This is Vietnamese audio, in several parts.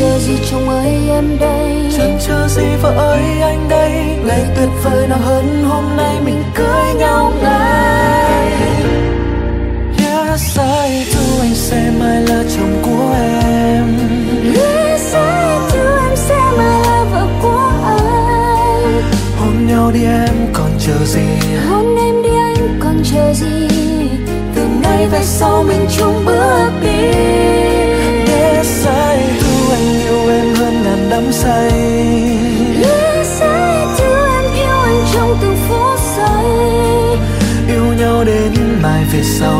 chờ gì chồng ơi em đây? Chẳng chờ gì vợ ơi anh đây. Ngày tuyệt vời nào hơn hôm nay mình cưới nhau ngay. Yes I do anh sẽ mãi là chồng của em. Yes, I do, em sẽ mãi là vợ của nhau đi em còn chờ gì? Hôn em đi anh còn chờ gì? Từ nay về sau mình chung bước đi yes I do em yêu anh trong từng phút giây. Yêu nhau đến mai về sau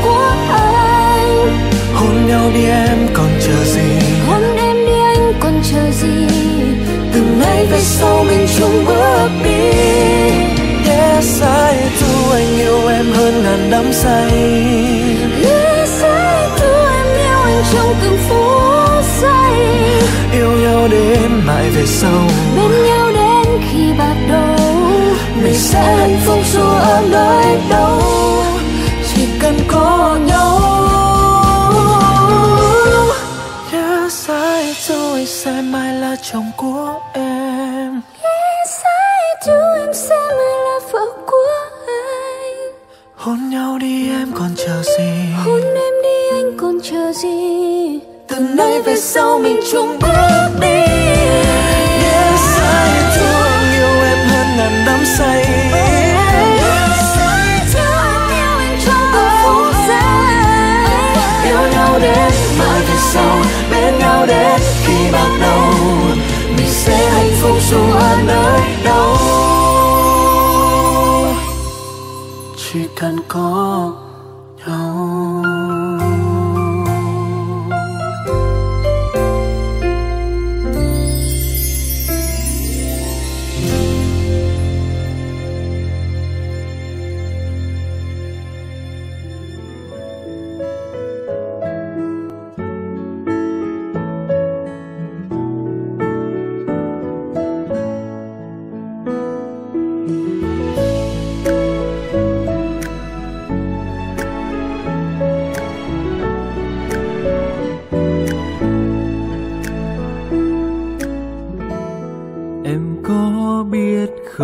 của nhau đi em còn chờ gì? Hôn em đi anh còn chờ gì? Từ nay về sau mình chung bước đi. Yes I do anh yêu em hơn ngàn đắm say. Yes, I do, em yêu anh trong từng phút giây. Yêu nhau đến mãi về sau. Bên nhau đến khi bạc đầu. Mình sẽ hạnh phúc dù ở nơi đâu hôn nhau đi em còn chờ gì? Hôn em đi anh còn chờ gì? Từ nay về sau mình chung bước đi cần có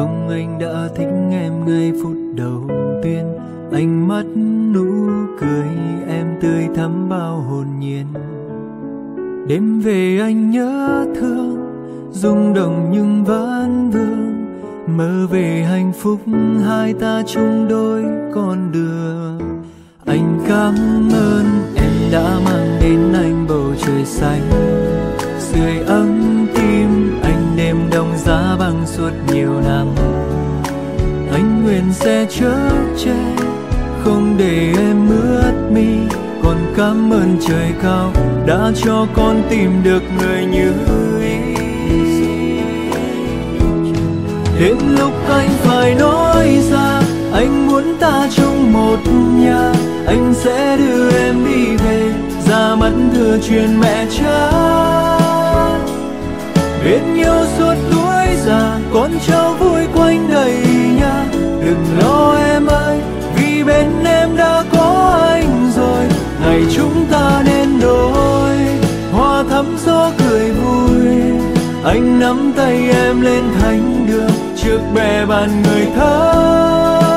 không anh đã thích em ngay phút đầu tiên. Anh mắt nụ cười em tươi thắm bao hồn nhiên. Đêm về anh nhớ thương, rung động nhưng vẫn vương. Mơ về hạnh phúc, hai ta chung đôi con đường. Anh cảm ơn em đã mang đến anh bầu trời xanh. Sưởi ấm tim anh đông giá băng suốt nhiều năm. Anh nguyện sẽ chở che, không để em ướt mi. Còn cảm ơn trời cao đã cho con tìm được người như ý. Đến lúc anh phải nói ra, anh muốn ta chung một nhà. Anh sẽ đưa em đi về, ra mắt thừa truyền mẹ cha bên nhau suốt tuổi già, con cháu vui quanh đầy nhà. Đừng lo em ơi, vì bên em đã có anh rồi. Ngày chúng ta nên đôi hoa thắm gió cười vui. Anh nắm tay em lên thánh đường, trước bè bàn người thân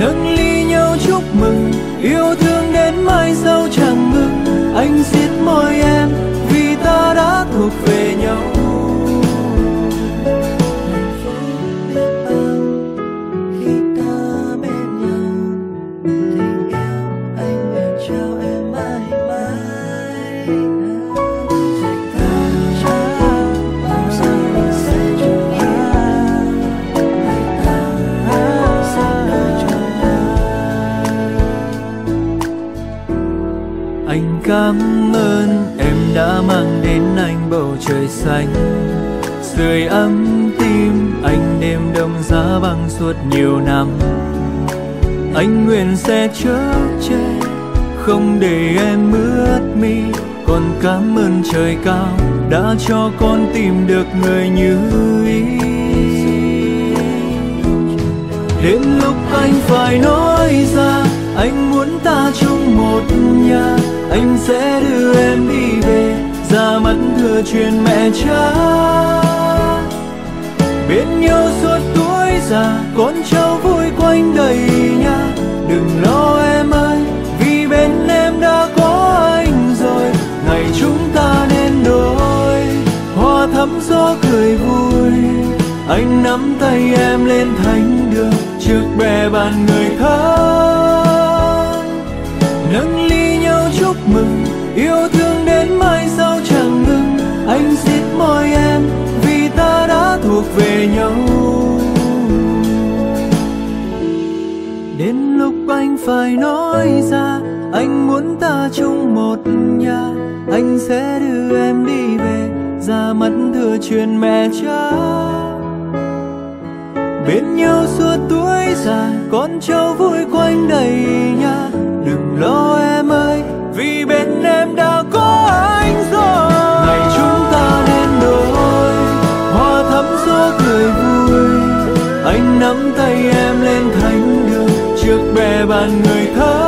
nâng ly nhau chúc mừng, yêu thương đến mai sau chẳng ngừng. Anh siết môi em, vì ta đã thuộc về cảm ơn em đã mang đến anh bầu trời xanh. Sưởi ấm tim anh đêm đông giá băng suốt nhiều năm. Anh nguyện sẽ chở che, không để em ướt mi. Còn cảm ơn trời cao đã cho con tìm được người như ý. Đến lúc anh phải nói ra anh muốn ta chung một nhà, anh sẽ đưa em đi về. Ra mắt thừa truyền mẹ cha. Bên nhau suốt tuổi già, con cháu vui quanh đầy nhà. Đừng lo em ơi, vì bên em đã có anh rồi. Ngày chúng ta nên đôi hoa thắm gió cười vui. Anh nắm tay em lên thánh đường, trước bè bàn người thân nâng ly nhau chúc mừng, yêu thương đến mai sau chẳng ngừng. Anh xiết môi em, vì ta đã thuộc về nhau. Đến lúc anh phải nói ra, anh muốn ta chung một nhà. Anh sẽ đưa em đi về, ra mắt thừa truyền mẹ cha. Bên nhau suốt tuổi già, con cháu vui quanh đầy nhà lo em ơi, vì bên em đã có anh rồi. Ngày chúng ta lên đôi, hoa thắm gió cười vui. Anh nắm tay em lên thánh đường, trước bè bàn người thân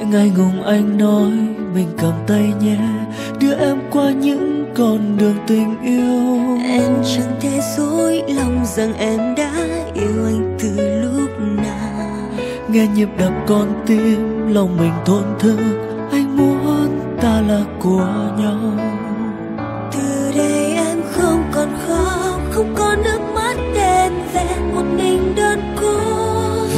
ngại ngùng anh nói mình cầm tay nhé đưa em qua những con đường tình yêu. Em chẳng thể dối lòng rằng em đã yêu anh từ lúc nào. Nghe nhịp đập con tim lòng mình thổn thức anh muốn ta là của nhau. Từ đây em không còn khóc không có nước mắt đen vẹn một mình đơn côi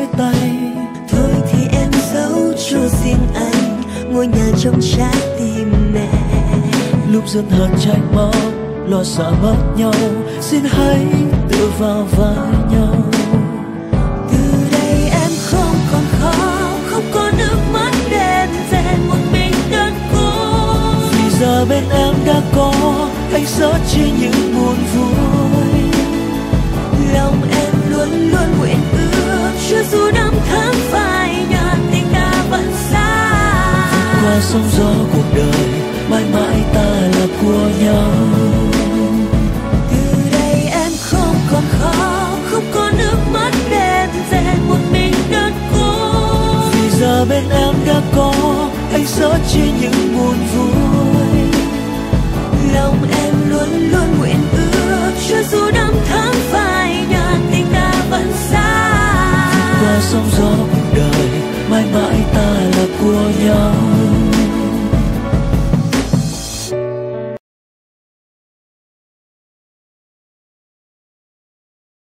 nhắm tay. Thôi thì em giấu cho riêng anh, ngôi nhà trong trái tim mẹ. Lúc dân hờn trách móc, lo sợ mất nhau. Xin hãy tự vào vai nhau. Từ đây em không còn khóc không có nước mắt đen vẹn một mình đơn cô. vì giờ bên em đã có anh sẽ chia những buồn vui. Lòng em luôn luôn nguyện ước cho dù năm tháng phai nhạt tình ta vẫn xa. Qua sóng gió cuộc đời mãi mãi ta là của nhau. Từ đây em không còn khóc không có nước mắt đen vẹn một mình đơn côi. Vì giờ bên em đã có anh sẽ chia